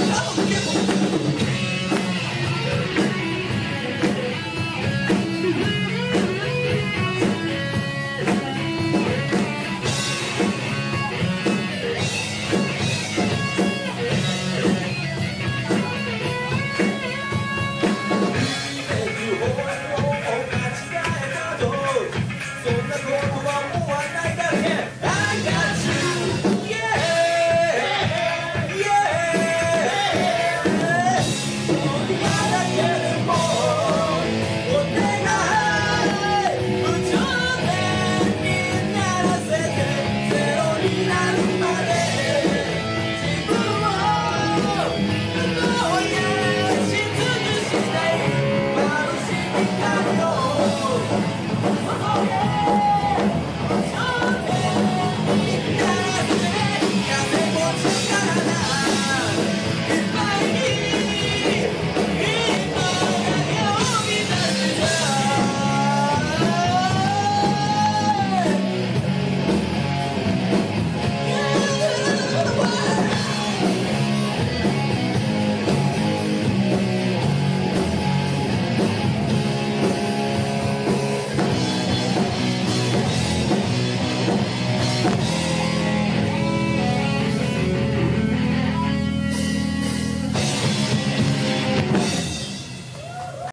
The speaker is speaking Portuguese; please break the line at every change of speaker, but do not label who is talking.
Oh, yeah. Oh, yeah!